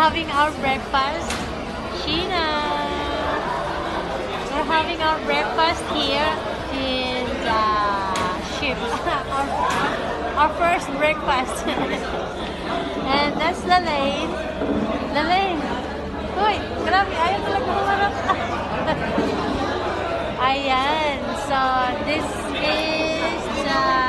having our breakfast. Sheena. We're having our breakfast here in the ship. our, our first breakfast. and that's Lalaine. Lalaine. Uy, grabe. Ayaw talaga humarap. Ayan. So, this is uh,